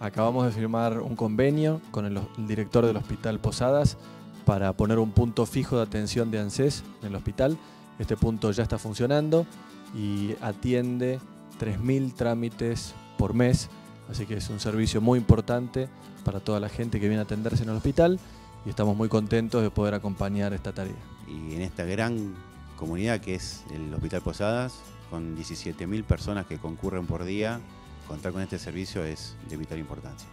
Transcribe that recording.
Acabamos de firmar un convenio con el, director del Hospital Posadas para poner un punto fijo de atención de ANSES en el hospital. Este punto ya está funcionando y atiende 3.000 trámites por mes, así que es un servicio muy importante para toda la gente que viene a atenderse en el hospital y estamos muy contentos de poder acompañar esta tarea. Y en esta gran comunidad que es el Hospital Posadas, con 17.000 personas que concurren por día, contar con este servicio es de vital importancia.